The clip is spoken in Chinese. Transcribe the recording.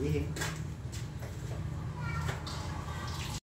你